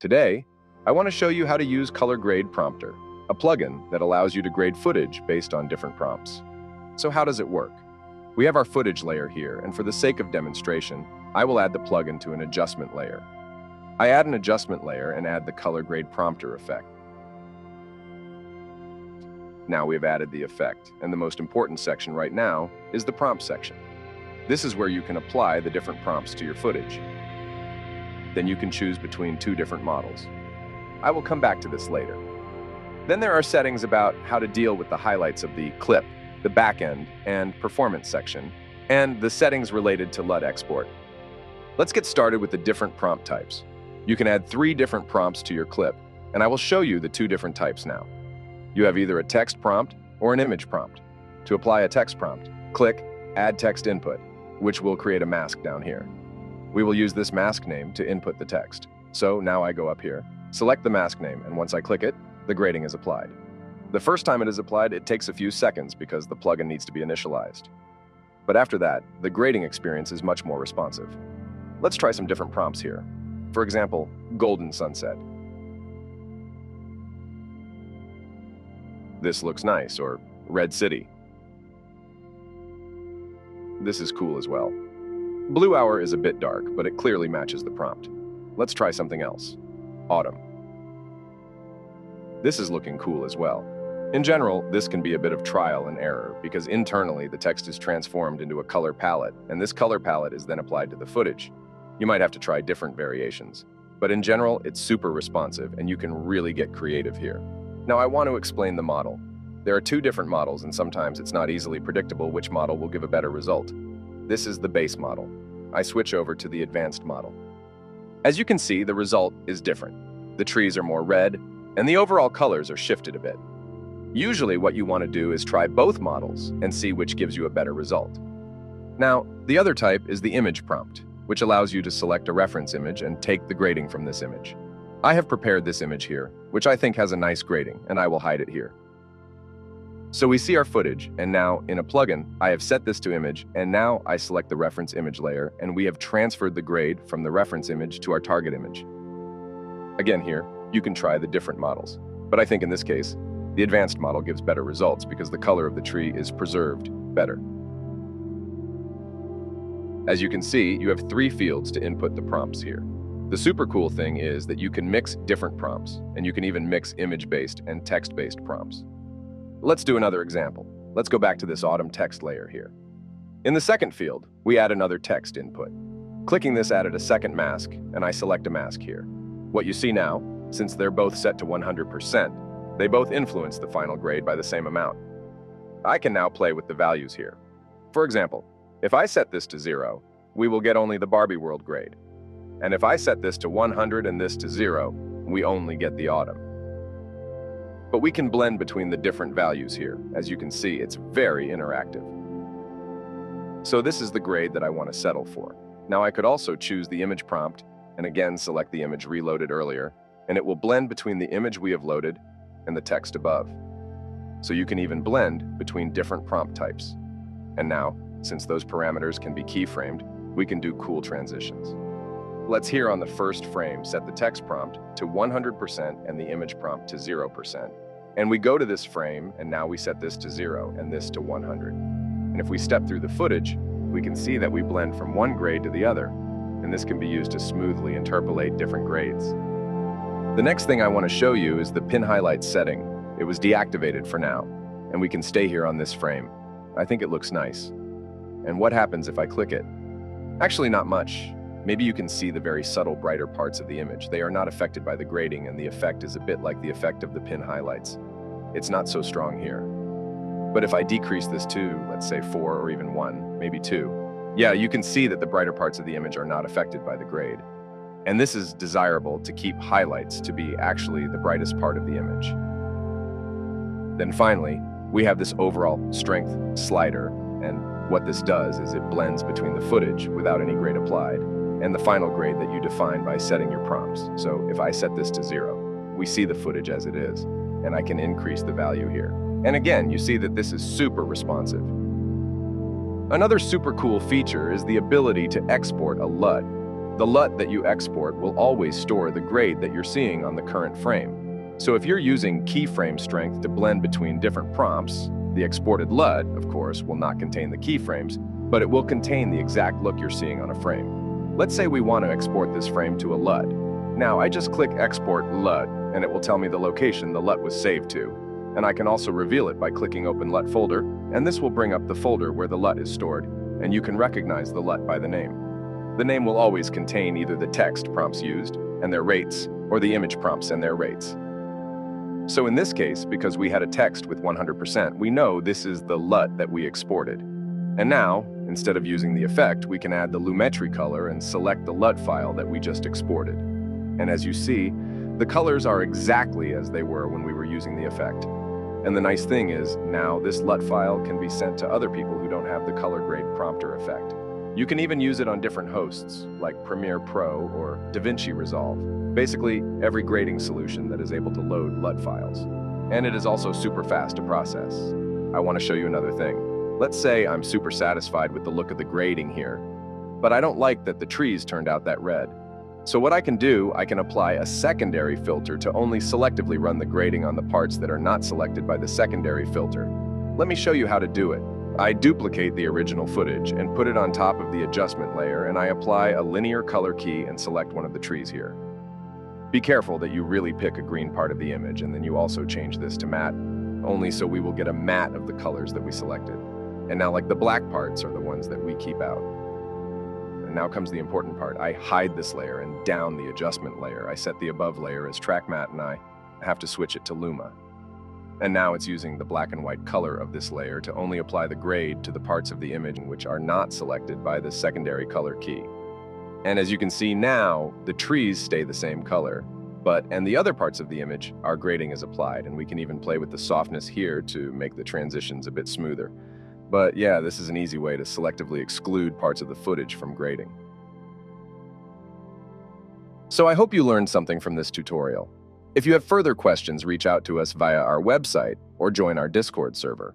Today, I want to show you how to use Color Grade Prompter, a plugin that allows you to grade footage based on different prompts. So how does it work? We have our footage layer here, and for the sake of demonstration, I will add the plugin to an adjustment layer. I add an adjustment layer and add the Color Grade Prompter effect. Now we have added the effect, and the most important section right now is the prompt section. This is where you can apply the different prompts to your footage. Then you can choose between two different models. I will come back to this later. Then there are settings about how to deal with the highlights of the clip, the backend, and performance section, and the settings related to LUT export. Let's get started with the different prompt types. You can add three different prompts to your clip, and I will show you the two different types now. You have either a text prompt or an image prompt. To apply a text prompt, click Add Text Input, which will create a mask down here. We will use this mask name to input the text. So now I go up here, select the mask name, and once I click it, the grading is applied. The first time it is applied, it takes a few seconds because the plugin needs to be initialized. But after that, the grading experience is much more responsive. Let's try some different prompts here. For example, Golden Sunset. This looks nice, or Red City. This is cool as well. Blue Hour is a bit dark, but it clearly matches the prompt. Let's try something else. Autumn. This is looking cool as well. In general, this can be a bit of trial and error because internally the text is transformed into a color palette, and this color palette is then applied to the footage. You might have to try different variations. But in general, it's super responsive and you can really get creative here. Now I want to explain the model. There are two different models and sometimes it's not easily predictable which model will give a better result. This is the base model. I switch over to the advanced model. As you can see, the result is different. The trees are more red, and the overall colors are shifted a bit. Usually what you want to do is try both models and see which gives you a better result. Now, the other type is the image prompt, which allows you to select a reference image and take the grading from this image. I have prepared this image here, which I think has a nice grading, and I will hide it here. So we see our footage, and now in a plugin, I have set this to image, and now I select the reference image layer, and we have transferred the grade from the reference image to our target image. Again here, you can try the different models, but I think in this case, the advanced model gives better results because the color of the tree is preserved better. As you can see, you have three fields to input the prompts here. The super cool thing is that you can mix different prompts, and you can even mix image-based and text-based prompts. Let's do another example. Let's go back to this autumn text layer here. In the second field, we add another text input. Clicking this added a second mask, and I select a mask here. What you see now, since they're both set to 100%, they both influence the final grade by the same amount. I can now play with the values here. For example, if I set this to 0, we will get only the Barbie World grade. And if I set this to 100 and this to 0, we only get the autumn. But we can blend between the different values here. As you can see, it's very interactive. So this is the grade that I want to settle for. Now I could also choose the image prompt and again select the image reloaded earlier, and it will blend between the image we have loaded and the text above. So you can even blend between different prompt types. And now, since those parameters can be keyframed, we can do cool transitions. Let's here on the first frame set the text prompt to 100% and the image prompt to 0%. And we go to this frame and now we set this to 0 and this to 100. And if we step through the footage, we can see that we blend from one grade to the other, and this can be used to smoothly interpolate different grades. The next thing I want to show you is the pin highlight setting. It was deactivated for now, and we can stay here on this frame. I think it looks nice. And what happens if I click it? Actually, not much. Maybe you can see the very subtle brighter parts of the image. They are not affected by the grading and the effect is a bit like the effect of the pin highlights. It's not so strong here. But if I decrease this to, let's say four or even one, maybe two, yeah, you can see that the brighter parts of the image are not affected by the grade. And this is desirable to keep highlights to be actually the brightest part of the image. Then finally, we have this overall strength slider, and what this does is it blends between the footage without any grade applied and the final grade that you define by setting your prompts. So if I set this to zero, we see the footage as it is, and I can increase the value here. And again, you see that this is super responsive. Another super cool feature is the ability to export a LUT. the LUT that you export will always store the grade that you're seeing on the current frame. So if you're using keyframe strength to blend between different prompts, the exported LUT, of course, will not contain the keyframes, but it will contain the exact look you're seeing on a frame. Let's say we want to export this frame to a LUT. Now I just click Export LUT, and it will tell me the location the LUT was saved to. And I can also reveal it by clicking Open LUT folder, and this will bring up the folder where the LUT is stored, and you can recognize the LUT by the name. The name will always contain either the text prompts used and their rates, or the image prompts and their rates. So in this case, because we had a text with 100%, we know this is the LUT that we exported. And now, instead of using the effect, we can add the Lumetri color and select the LUT file that we just exported. And as you see, the colors are exactly as they were when we were using the effect. And the nice thing is, now this LUT file can be sent to other people who don't have the color grade prompter effect. You can even use it on different hosts, like Premiere Pro or DaVinci Resolve, basically every grading solution that is able to load LUT files. And it is also super fast to process. I want to show you another thing. Let's say I'm super satisfied with the look of the grading here, but I don't like that the trees turned out that red. So what I can do, I can apply a secondary filter to only selectively run the grading on the parts that are not selected by the secondary filter. Let me show you how to do it. I duplicate the original footage and put it on top of the adjustment layer and I apply a linear color key and select one of the trees here. Be careful that you really pick a green part of the image and then you also change this to matte, only so we will get a matte of the colors that we selected. And now like the black parts are the ones that we keep out. And now comes the important part. I hide this layer and down the adjustment layer. I set the above layer as track matte and I have to switch it to Luma. And now it's using the black and white color of this layer to only apply the grade to the parts of the image which are not selected by the secondary color key. And as you can see now, the trees stay the same color, but and the other parts of the image, our grading is applied, and we can even play with the softness here to make the transitions a bit smoother. But yeah, this is an easy way to selectively exclude parts of the footage from grading. So I hope you learned something from this tutorial. If you have further questions, reach out to us via our website or join our Discord server.